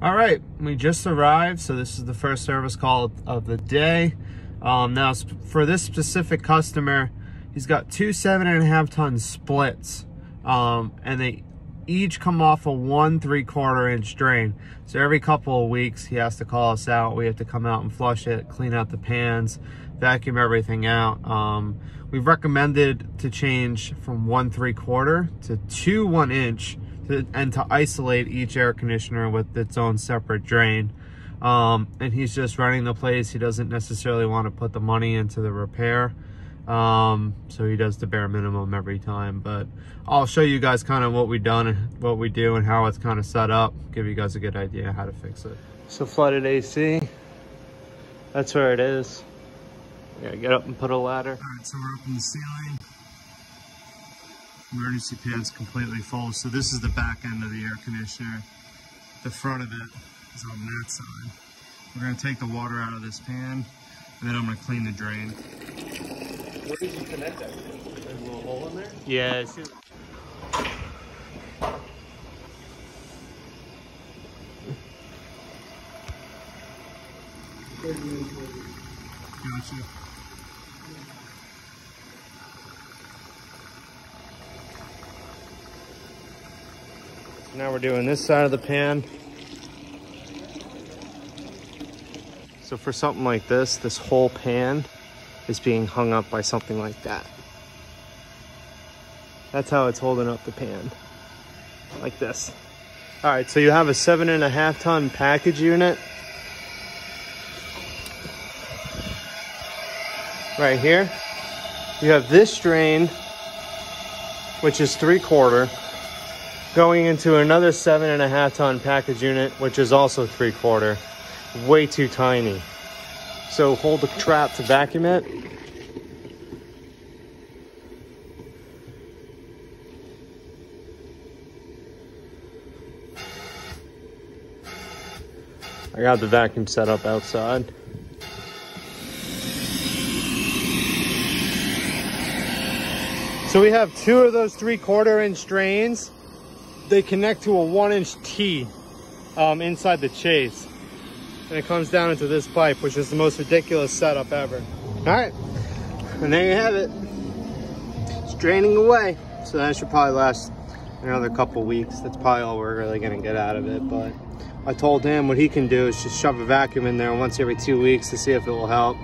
All right, we just arrived, so this is the first service call of the day. Um, now, for this specific customer, he's got two seven and a half ton splits, um, and they each come off a one three quarter inch drain. So every couple of weeks, he has to call us out. We have to come out and flush it, clean out the pans, vacuum everything out. Um, we've recommended to change from one three quarter to two one inch to, and to isolate each air conditioner with its own separate drain. Um, and he's just running the place. He doesn't necessarily want to put the money into the repair. Um, so he does the bare minimum every time, but I'll show you guys kind of what we've done and what we do and how it's kind of set up, give you guys a good idea how to fix it. So flooded AC, that's where it is. Yeah, get up and put a ladder. All right, so we're up in the ceiling emergency pan's completely full. So this is the back end of the air conditioner. The front of it is on that side. We're gonna take the water out of this pan and then I'm gonna clean the drain. Where did you connect that? There's a little hole in there? Yeah, Gotcha. Now we're doing this side of the pan. So for something like this, this whole pan is being hung up by something like that. That's how it's holding up the pan, like this. All right, so you have a seven and a half ton package unit. Right here. You have this drain, which is three quarter, going into another seven and a half ton package unit, which is also three quarter. Way too tiny. So hold the trap to vacuum it. I got the vacuum set up outside. So we have two of those three quarter inch drains they connect to a one inch T um, inside the chase. And it comes down into this pipe, which is the most ridiculous setup ever. All right, and there you have it. It's draining away. So that should probably last another couple weeks. That's probably all we're really gonna get out of it. But I told him what he can do is just shove a vacuum in there once every two weeks to see if it will help.